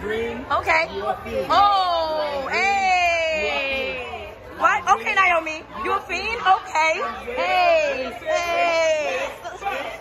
Okay. Oh, hey. What? Okay, Naomi. You a fiend? Okay. Hey, hey.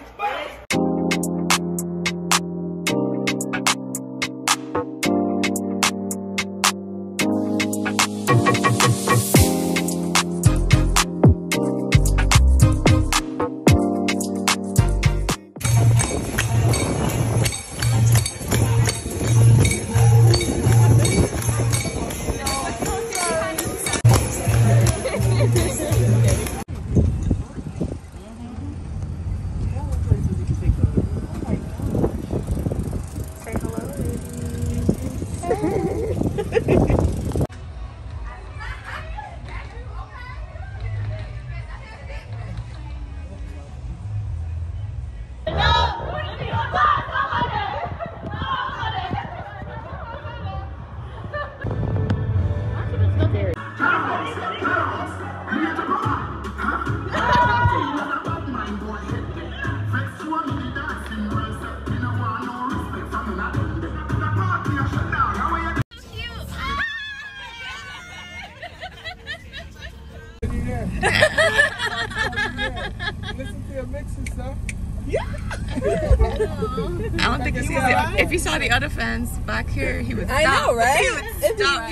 Saw fans back here, he would stop. I know, right? He would stop.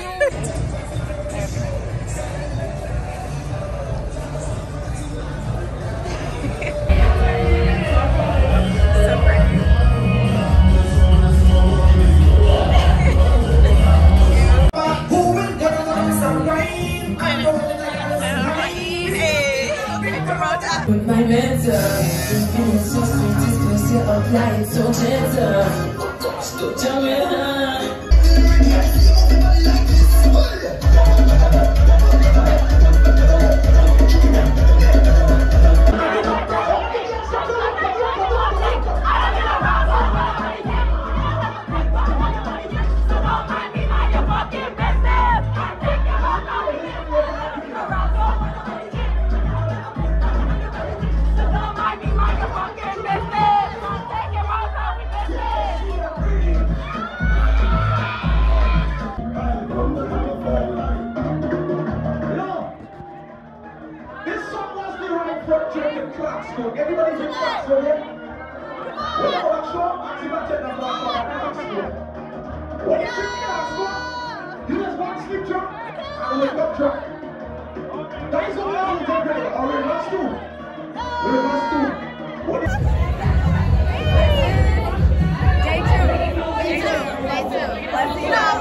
With my mentor, and it's so sweet, just you apply it so gentle. Tell me how. Jamie Clarkson. Everybody's in Clarkson, yeah? When I watch show, I'm going to take the Clarkson. When you see Clarkson, you just watch sleep drunk and wake up drunk. That is all I'm going to do. Or we must do. We must. What is Day two. Day two. Day two. No, day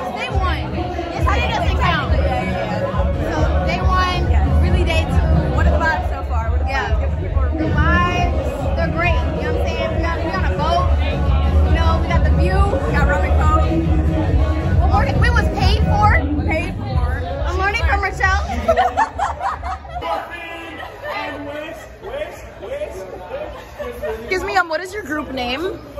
your group name?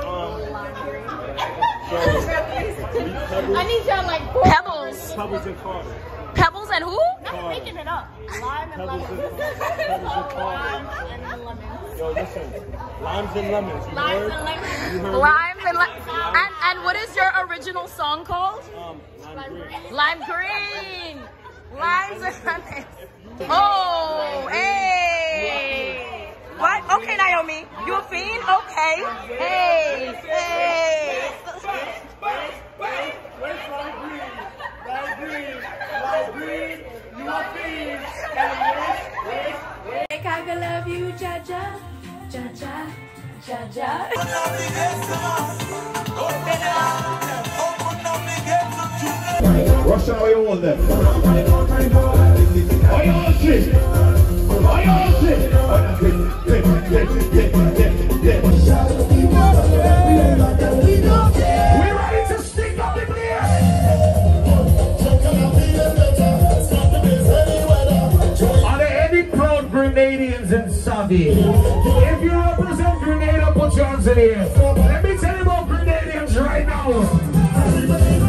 I need y'all like. Pebbles. Pebbles and Carter. Pebbles and who? I'm making it up. Lime and Pebbles lemons. and, Pebbles and lemons. Yo, listen. Limes and lemons. You Limes heard? and lemons. Limes and li- and and what is your original song called? Um, lime green. Lime green. Limes and lemons. Oh, hey. What? Okay, Naomi. You a fiend? Okay. Hey, hey. Like I can love you, ja ja, ja ja, ja ja. Russian, how you hold them? Oh, you shit! If you represent Grenada, put your hands in the air. Let me tell you about Grenadians right now.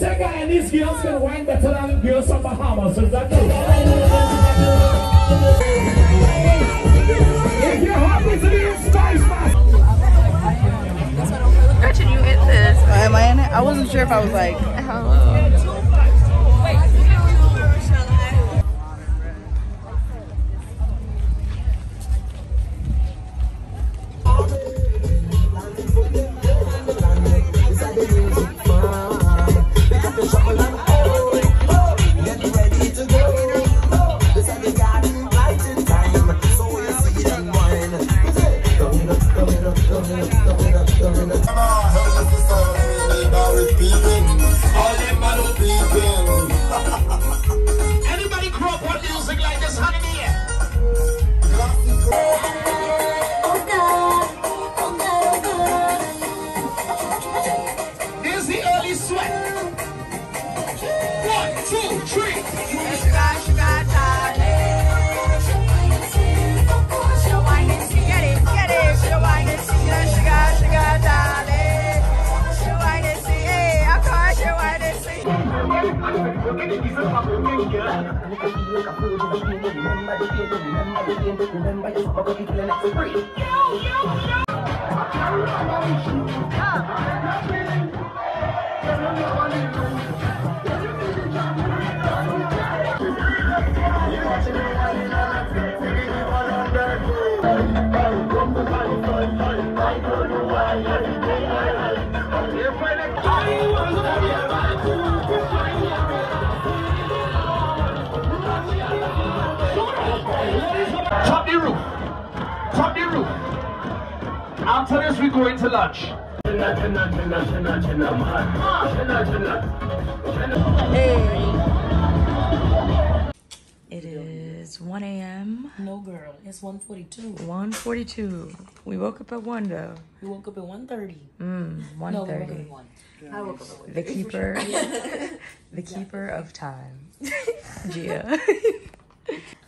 This and these girls can wind better than girls from Bahamas. Is that true? If you're happy to be in Spice this? Am I in it? I wasn't sure if I was like. Hello. After this, we go into lunch. It is 1 a.m. No, girl. It's 142. 1:42. We woke up at 1 though. We woke up at 1.30. Mm, No, we woke up at 1. I woke up at 1. The keeper, the keeper of time, Gia.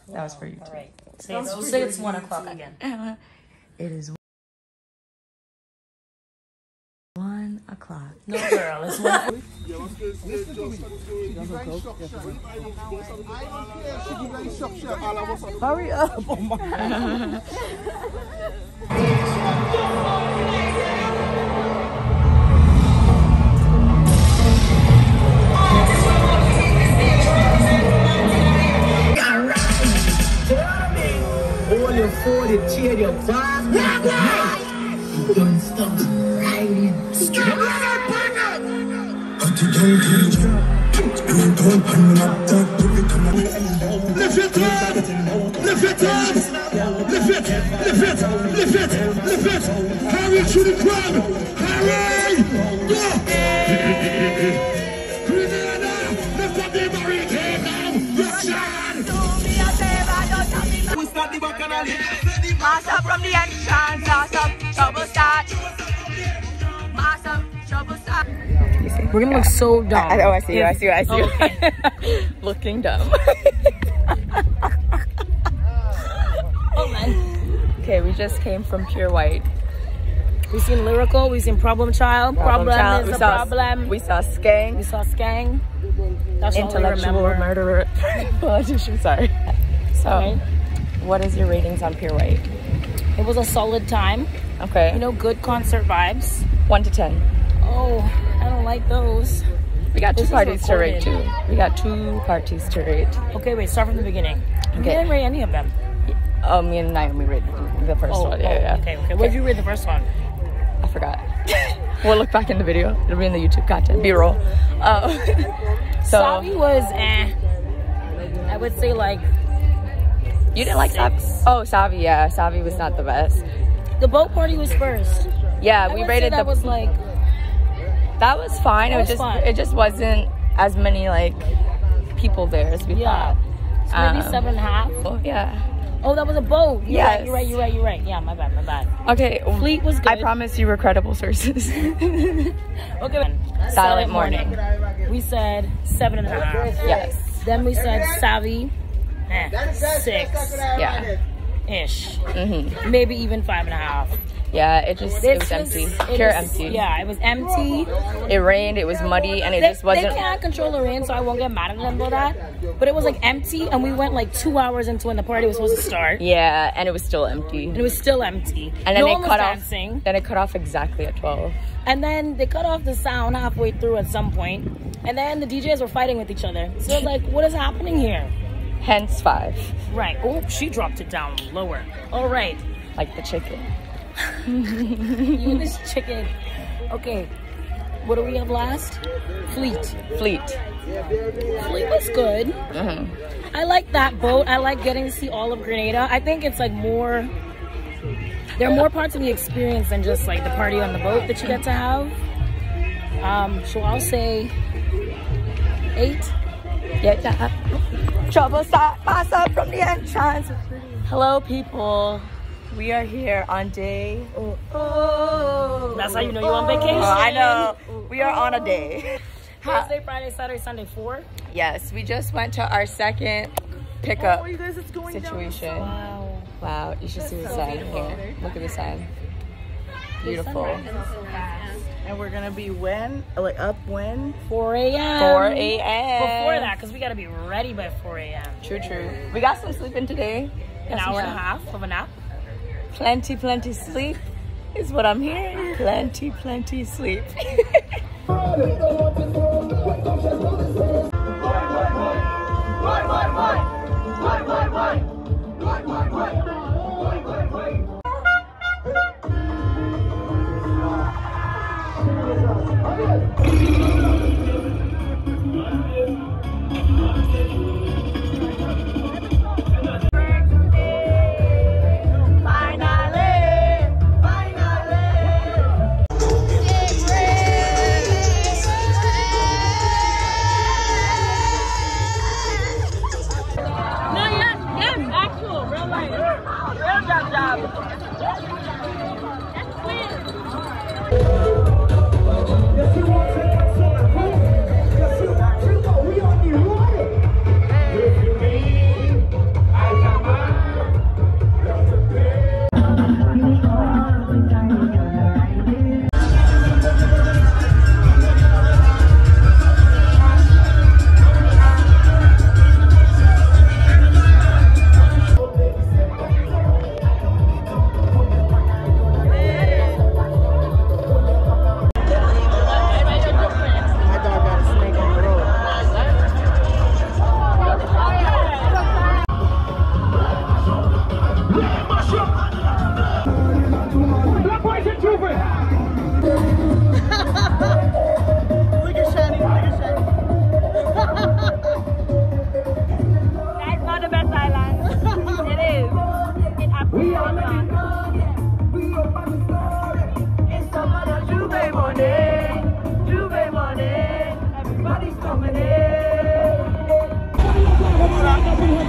that was for you. All right. Say it's, say it's 1 o'clock again. Too. It is o'clock. No, girl. It's 1 Hurry up. Oh All your 40 cheer your vibe. Don't stop riding. Lift it up! Lift it up! Lift it! Lift it! Lift it! Lift it! Harry to the crowd! Harry! Master from the entrance, We're to look so dumb. I, oh, I see you. I see you. I see you. Okay. Looking dumb. oh, okay, we just came from Pure White. We've seen Lyrical. We've seen Problem Child. Problem, Child. is we a saw, problem. We saw Skang. We saw Skang. That's we intellectual murderer politician. Sorry. So, Right. what is your ratings on Pure White? It was a solid time. Okay, You know, good concert vibes. one to ten. Oh, I don't like those. We got two This parties to rate too. We got two parties to rate. Okay, wait. Start from the beginning. We Okay. didn't rate any of them. Oh, me and Naomi rated the first Oh, one. Yeah, oh, yeah. okay, okay. What did you rate the first one? I forgot. we'll look back in the video. It'll be in the YouTube content. B-roll. Uh, so Savi was eh. I would say like you didn't like Savi? Oh, Savi. Yeah, Savi was not the best. the boat party was first. Yeah, I we rated that the. was like that was fine. That it was was just fine. it just wasn't as many like people there as we yeah, thought. so maybe Um, seven and a half. Oh yeah. Oh, that was a boat. You're right. You're right. You're right. You're right. Yeah, my bad. My bad. Okay. Fleet was good. I promise you were credible sources. Okay. Silent morning. We said seven and a half. yes. Then we said Savi, eh, six Yeah. ish. hmm Maybe even five and a half. Yeah, it just it was This empty, it pure was- empty. Yeah, it was empty. It rained. It was muddy, and it They, just wasn't. They can't control the rain, so I won't get mad at them for that. But it was like empty, and we went like two hours into when the party was supposed to start, Yeah, and it was still empty. and it was still empty. And then no they one was cut off. dancing. Then it cut off exactly at twelve. And then they cut off the sound halfway through at some point. point, and then the DJs were fighting with each other. So like, what is happening here? Hence five, Right. Oh, she dropped it down lower. All right. like the chicken. You and this chicken. Okay. What do we have last? Fleet. Fleet. Fleet was good. Mhm. I like that boat. I like getting to see all of Grenada. I think it's like more. There are more parts of the experience than just like the party on the boat that you get to have. Um, so I'll say eight. Yeah, yeah. Trouble stop, pass up from the entrance. Hello, people. We are here on day. Oh, That's how you know you're on vacation. Oh, I know. We are on a day. Thursday, Friday, Saturday, Sunday, four. Yes, we just went to our second pickup Oh, you guys, it's going situation. Wow. Wow, you should see the sign here. Look at the sign. Beautiful. And we're gonna be when? Like up when? 4 a.m. 4 a.m. Before that, because we got to be ready by 4 a.m. True, true. We got some sleep in today. An hour and a half of a nap. Plenty, plenty sleep is what I'm hearing. Plenty, plenty sleep.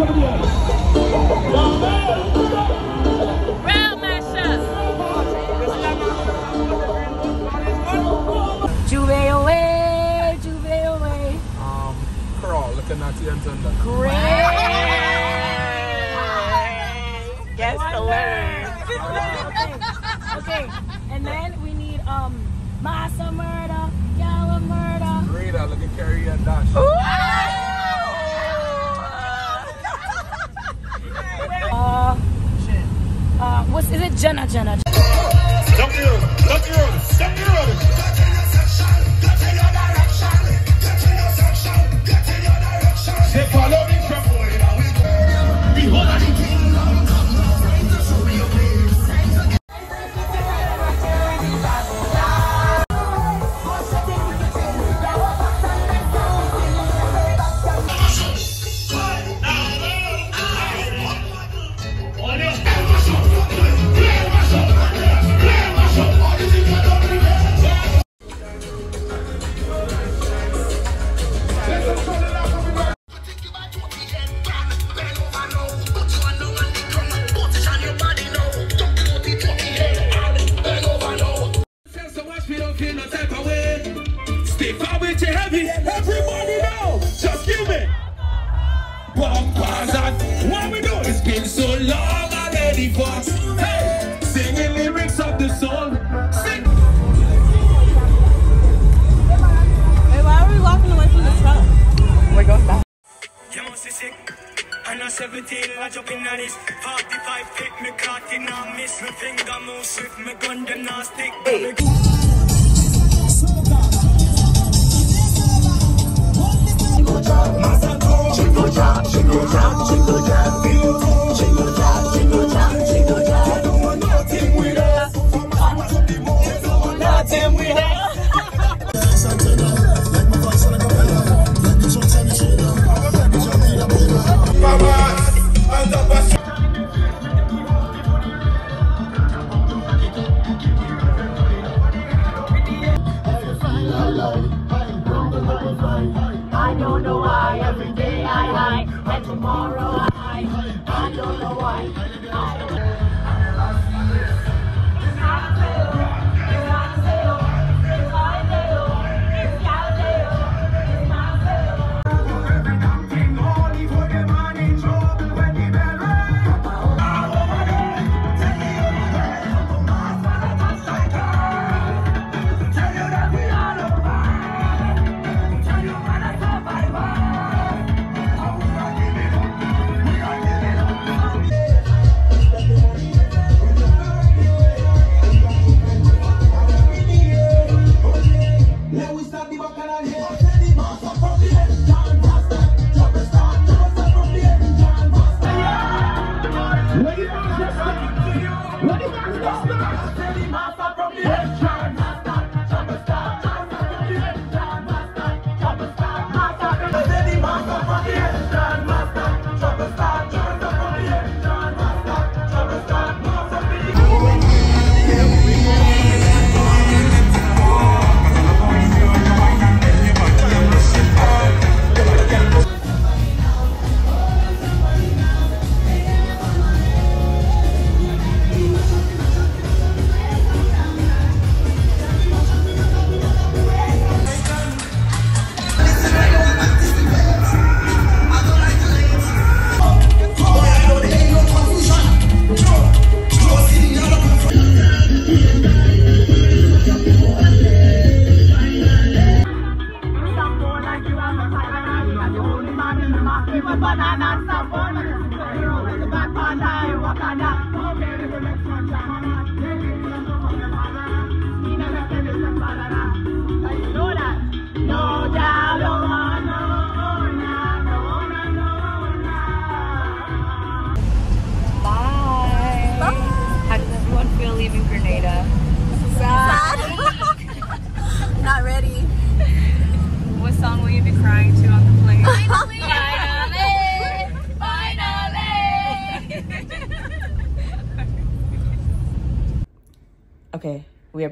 Real mashup. Juve away, Juve away. Um, crawl, looking at the ends on that. Guess alert. Okay, and then we need um massa murder, yellow murder. Radar, looking carry and dash. Uh, uh, what's is it? Jenna, Jenna. Stop the road, stop I jump in at this 45 pick me caught in a miss. Me finger move swift, me gun them not stick I every day I hide and tomorrow I hide. I don't know why.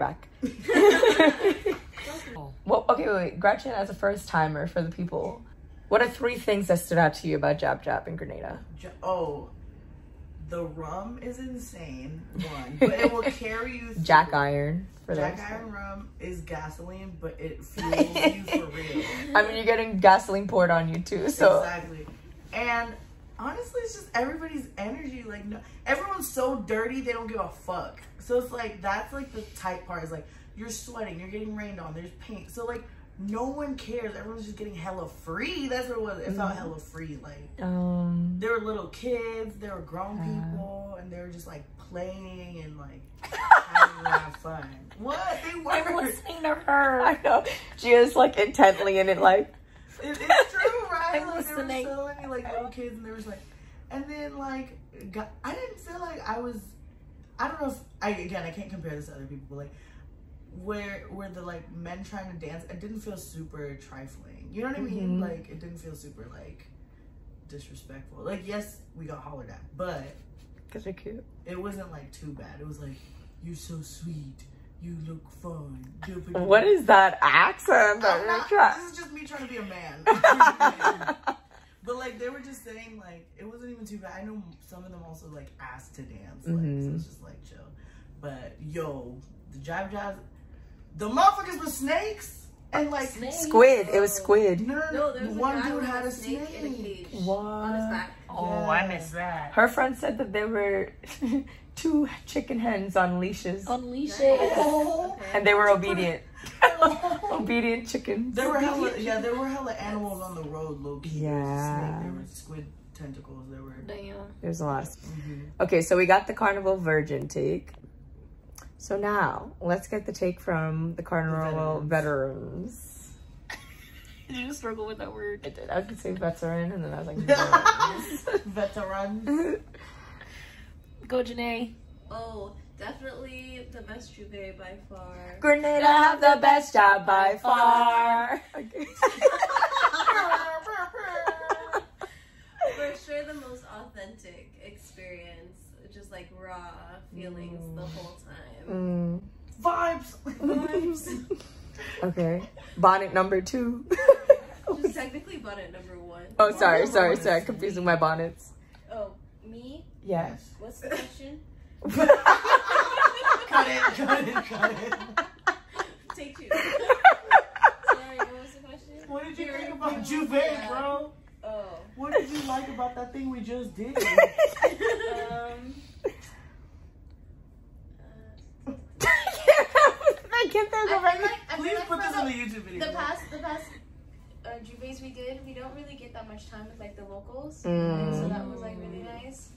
Back. well, okay, wait, wait. Gretchen, as a first timer for the people, what are three things that stood out to you about Jab Jab in Grenada? Oh, the rum is insane. One, but it will carry you. Through. Jack Iron for Jack those. Iron rum is gasoline, but it fuels you for real. I mean, you're getting gasoline poured on you too, so Exactly. And honestly, it's just everybody's energy. Like, no, everyone's so dirty, they don't give a fuck. So it's like, that's like the tight part is like, you're sweating, you're getting rained on, there's paint. So, like, no one cares. Everyone's just getting hella free. That's what it was. It felt hella free. Like, um, there were little kids, there were grown people, and they were just like playing and like having a lot of fun. What? They were. I'm listening to her. I know she is like intently in it, like It, it's true, right? I'm like, there listening. were so many like little kids, and there was like, and then like, I didn't feel like I was. I don't know if I again I can't compare this to other people, but like, where where the like men trying to dance, it didn't feel super trifling. You know what I mean? Mhm. Like, it didn't feel super like disrespectful. Like, yes, we got hollered at, but because they're cute. it wasn't like too bad. It was like, you're so sweet. You look fun. What is that accent that I'm you're trying? This is just me trying to be a man. but like they were just saying like it wasn't even too bad. I know some of them also like asked to dance, like so Mhm. it's just like chill. But yo, the jive jabs, the motherfuckers with snakes and like Squid. It was squid. No, no, No, no. there was a one guy dude with had a a snake snake. in a cage. What? On his back. Oh, I missed that. Her friend said that there were two chicken hens on leashes, Unleash and they were obedient. obedient chickens. There were hella, yeah, there were hella animals on the road, low key. There was a Yeah. snake, there were squid tentacles. There were. Damn. There's a lot. Mhm. Okay, so we got the Carnival Virgin take. So now let's get the take from the Carnival veterans. Did you struggle with that word? I did. I could say veteran, and then I was like, veterans. Veterans. Go, Janae. Oh, definitely the best J'ouvert by far. Grenada have the best Jab by far. Okay. For sure, the most authentic experience. Just like raw feelings the whole time. Mm, Vibes. Vibes. okay. Bonnet number two. Just technically bonnet number one. oh, sorry, sorry, sorry. Confusing my bonnets. Oh, me? Yes. What's the question? cut it, cut it, cut it. Take two. Sorry, what was the question? What did you Your- think about your- J'ouvert, yeah. bro? Oh. What did you like about that thing we just did? Um. I can't think of I it. like, Please like put this the, in the YouTube video. The past, the past uh, J'ouverts we did, we don't really get that much time with like the locals, Mm. so that was like really nice.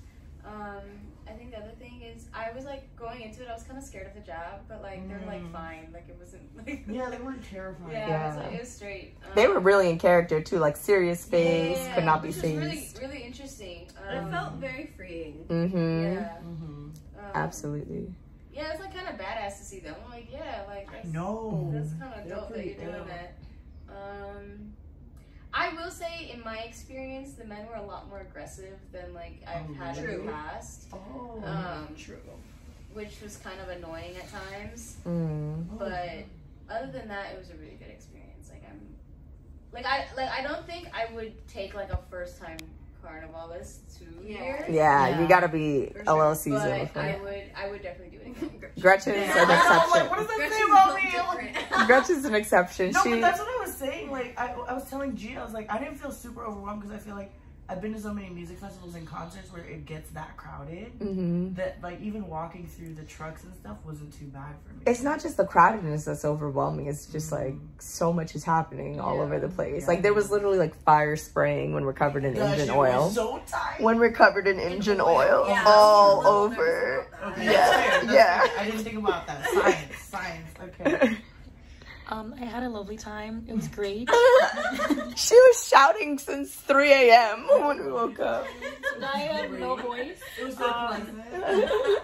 Um, I think the other thing is I was like going into it, I was kind of scared of the Jab, but like they're like Mm. fine, like it wasn't like yeah, they weren't terrifying. yeah, Yeah. It, was, like, it was straight. Um, They were really in character too, like serious face, yeah, could not be which was really, really interesting. Mm. Um, it felt very freeing. Mm-hmm. Yeah. Mm-hmm. Um, Absolutely. Yeah, it's like kind of badass to see them. I'm like, yeah, like that's, No. that's kind of They're dope that you're doing dope. that. Um, I will say, in my experience, the men were a lot more aggressive than like I've Oh, had in the past, Oh, Um, true. which was kind of annoying at times. Mm. But other than that, it was a really good experience. Like I'm, like I like I don't think I would take like a first time carnivalist to Yeah. here. Yeah, Yeah. you gotta be For a sure. little seasoned before. I would, I would definitely do it. again. Gretchen is Yeah. an exception. like, what does that say Gretchen's about me? I'm. Gretchen's an exception. No, she but that's what I was saying. Like, I, I was telling G, I was like, I didn't feel super overwhelmed because I feel like I've been to so many music festivals and concerts where it gets that crowded hmm that, like, even walking through the trucks and stuff wasn't too bad for me. It's not just the crowdedness that's overwhelming. It's just like so much is happening all over the place. Yeah. Like there was literally like fire spraying when we're covered in That engine oil. so tight. When we're covered in engine oil, Yeah. all I'm a little over. nervous about that. Okay, Yeah, yeah. I didn't think about that. Science, science. Okay. Um, I had a lovely time. It was great. she was shouting since 3 a.m. when we woke up. I had no voice. It was so Um.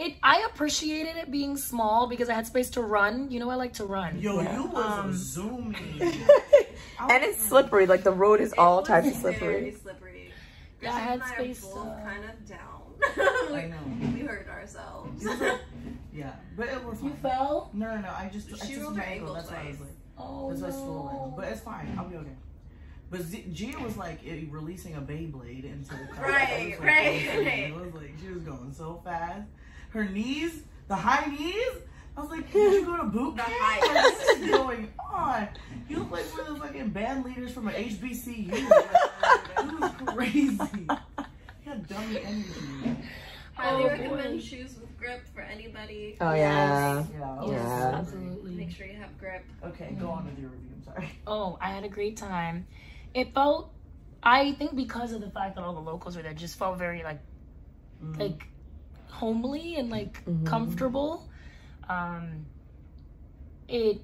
It. I appreciated it being small because I had space to run. You know, I like to run. Yo, Yeah. you was Um, zooming. and it's slippery. Like the road is all types of was slippery. Very slippery. Yeah, I had Gretchen and space I both to- kind of down. I know. we hurt ourselves. Yeah, but it was You fine. fell. No, no, no. I just, I She just rolled my her ankle. ankle That's why I was like, Oh that's why I swollen. But it's fine. I'll be okay. But Z- Gia was like eh, releasing a Beyblade into the car. Right, I like, right, okay. right. It was like she was going so fast. Her knees, the high knees. I was like, did you go to boot The camp? high Like, What is going on? You look like one of the fucking band leaders from an HBCU. it was crazy. You had dummy energy. Highly Oh, recommend boy. shoes with grip for anybody. Oh yeah. Yeah. Yes, Yeah. absolutely. Make sure you have grip. Okay, go on with your review. I'm sorry. Oh, I had a great time. It felt, I think because of the fact that all the locals were there, just felt very like, Mhm. like homely and like Mhm. comfortable. Um, it,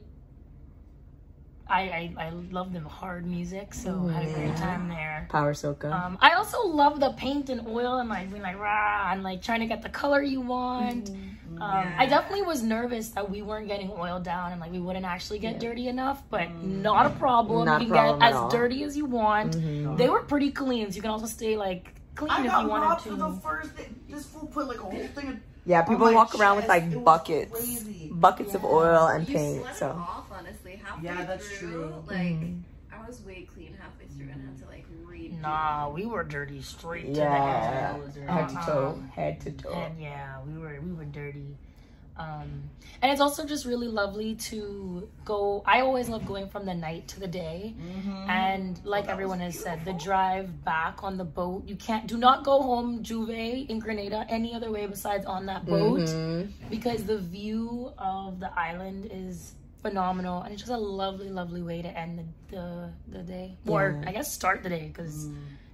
I, I, I love the hard music, so I had a great Yeah. time there. Power Soca. Um, I also love the paint and oil and like being like rah and like trying to get the color you want. Mm-hmm. Um, I definitely was nervous that we weren't getting oiled down and like we wouldn't actually get dirty enough, but not a problem. Not you can problem get at as all. dirty as you want. Mhm. They were pretty clean, so you can also stay like clean I if got you wanted robbed for the to. first day. This fool put like a whole thing of Yeah, people my walk around with like It buckets, crazy. buckets of oil and You paint. sweat So off, honestly. Halfway Yeah, that's through, true. Like, Mhm. I was way clean halfway through and had to like read. Nah, we were dirty straight to yeah, the end. head to Uh-uh. toe, head to toe. And yeah, we were we were dirty. Um, and it's also just really lovely to go. I always love going from the night to the day. Mm-hmm. And like everyone has said, the drive back on the boat, you can't do not go home J'ouvert in Grenada any other way besides on that boat Mhm. because the view of the island is phenomenal and it's just a lovely, lovely way to end the the, the day or Yeah. I guess start the day because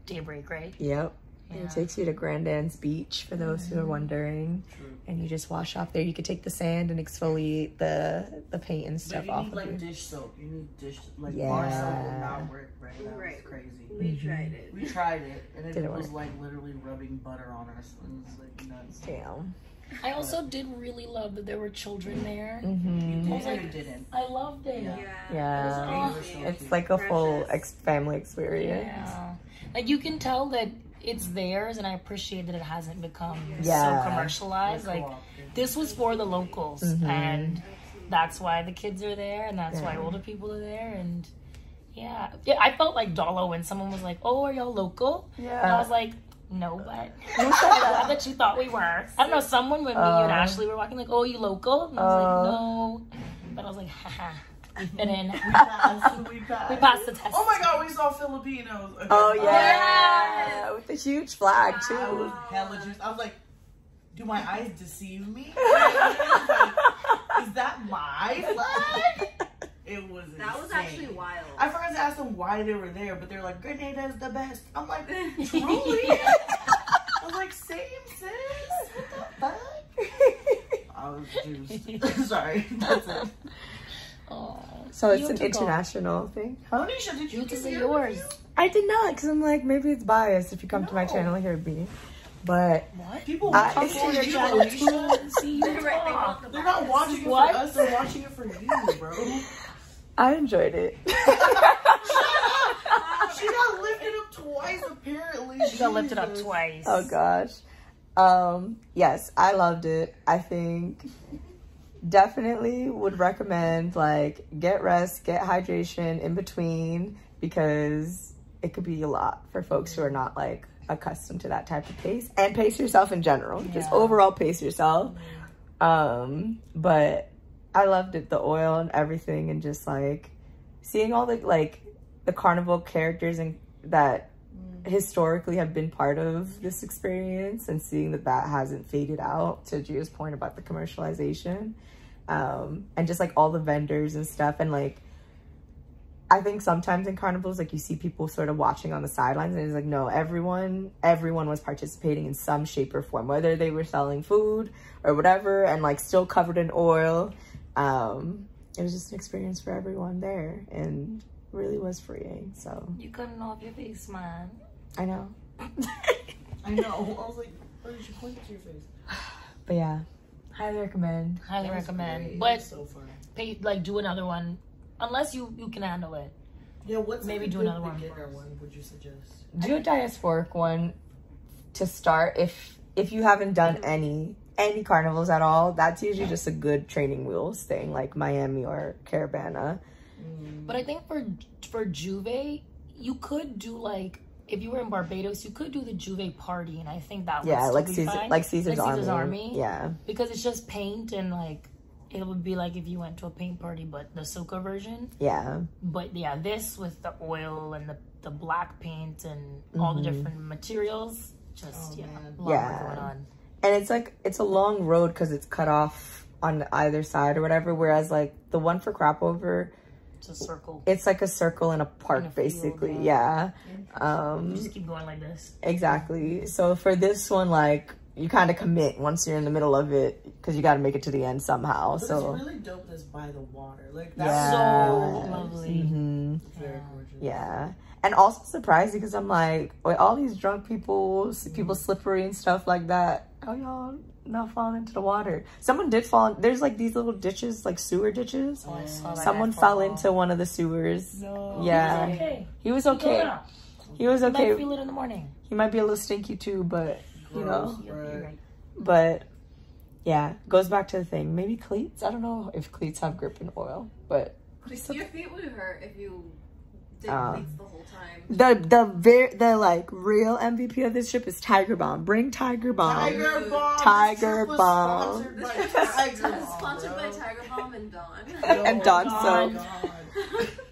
Daybreak, right? Yep. And It takes you to Grand Anse Beach for those who are wondering. And you just wash off there. You could take the sand and exfoliate the the paint and But stuff you off need of like you. dish soap. You need dish like bar soap will not work right now. Right. It's crazy. We tried it. We tried it and it Didn't was work. like literally rubbing butter on us. And it's like nuts. Damn. I also did really love that there were children there. Mm-hmm. I was like, You didn't. I loved it. Yeah. Yeah. It was so It's cute. like a full ex- family experience. Yeah. Like you can tell that it's theirs, and I appreciate that it hasn't become Yeah. so commercialized. Like this was for the locals, Mhm. and that's why the kids are there, and that's why older people are there, and yeah, yeah. I felt like Dolo when someone was like, "Oh, are y'all local?" And I was like. No, but I bet you thought we were. I don't know. Someone when me and Uh. Ashley were walking, like, "Oh, you local?" And I was Uh. like, "No," but I was like, "Haha." We fit in. We passed. We passed. We passed the test. Oh my god, we saw Filipinos. Okay. Oh yeah. With the huge flag I too. was hella juiced. I was like, do my eyes deceive me? Is that my flag? It was That was actually wild. I forgot to ask them why they were there, but they're like, Grenada is the best. I'm like, truly? I was like, same sis? What the fuck? I was juiced. Sorry, that's it. So it's an international thing. Huh? Monisha, did you You give me a yours. review? I did not, because I'm like, maybe it's biased if you come to my channel here, hear me. But What? People I- come for your channel. to see you Right, they talk. want the They're not bias. watching it for us, they're watching it for you, bro. I enjoyed it. She got lifted up twice, apparently. She got lifted up twice. oh gosh. Um, yes, I loved it. I think definitely would recommend like get rest, get hydration in between because it could be a lot for folks who are not like accustomed to that type of pace and pace yourself in general. Just overall pace yourself. Um, but I loved it, the oil and everything and just like seeing all the like the carnival characters and that historically have been part of this experience and seeing that that hasn't faded out to Gia's point about the commercialization. Um, and just like all the vendors and stuff. And like I think sometimes in carnivals like you see people sort of watching on the sidelines and it's like no everyone everyone was participating in some shape or form whether they were selling food or whatever and like still covered in oil. Um, it was just an experience for everyone there and really was freeing so. You cutting off your face, man. I know I know. I was like, where did you point it to your face? But yeah, highly recommend. Highly That recommend. But so fun. pay, like do another one, unless you you can handle it. Yeah, what's Maybe do another one one would you suggest? Do a diasporic one to start if if you haven't done any any carnivals at all. That's usually just a good training wheels thing, like Miami or Caribana. Mm. But I think for for J'ouvert, you could do like if you were in Barbados, you could do the J'ouvert party, and I think that would Yeah, still like be Caesar, fine. like Caesar's, Like Caesar's Army. Army. Yeah, because it's just paint and like it would be like if you went to a paint party, but the Soca version. yeah, But yeah, this with the oil and the the black paint and all the Mhm. different materials, just Oh, yeah, man. Yeah. going on. and it's like it's a long road because it's cut off on either side or whatever. Whereas like the one for Crop Over, It's a circle. it's like a circle in a park, In a field, basically. yeah. yeah. Um, You just keep going like this. Exactly. So for this one, like you kind of commit once you're in the middle of it because you got to make it to the end somehow. But so it's really dope that's by the water. Like that's Yeah. So lovely. hmm very Yeah. gorgeous. yeah, and also surprising because I'm like, with all these drunk people, people Mm-hmm. slippery and stuff like that. How y'all not falling into the water? Someone did fall. in- There's like these little ditches, like sewer ditches. Oh, I saw that Someone fell fall. into one of the sewers. No. Yeah. He was okay. He was okay. got out. He was He might feel it in the morning. He might be a little stinky too, but you know. Gross, You're, right. But yeah, goes back to the thing. Maybe cleats. I don't know if cleats have grip and oil, but Your feet would hurt if you did Um, the whole time. the the very the like real MVP of this trip is Tiger Balm. Bring Tiger Balm. Tiger Balm. Tiger This trip was Bomb. Sponsored by Tiger Bomb. Sponsored by. Tiger Balm and Dawn. and Dawn Dawn. soap. God.